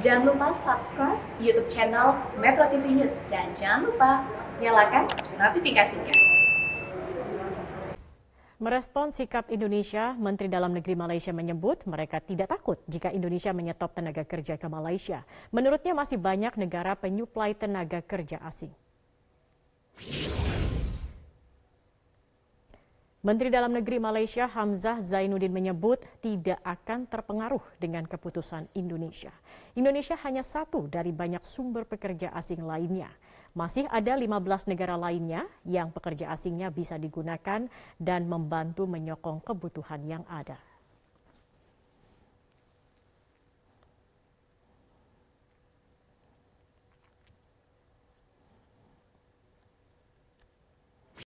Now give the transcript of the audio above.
Jangan lupa subscribe YouTube channel Metro TV News dan jangan lupa nyalakan notifikasinya. Merespon sikap Indonesia, Menteri Dalam Negeri Malaysia menyebut mereka tidak takut jika Indonesia menyetop tenaga kerja ke Malaysia. Menurutnya masih banyak negara penyuplai tenaga kerja asing. Menteri Dalam Negeri Malaysia Hamzah Zainuddin menyebut tidak akan terpengaruh dengan keputusan Indonesia. Indonesia hanya satu dari banyak sumber pekerja asing lainnya. Masih ada 15 negara lainnya yang pekerja asingnya bisa digunakan dan membantu menyokong kebutuhan yang ada.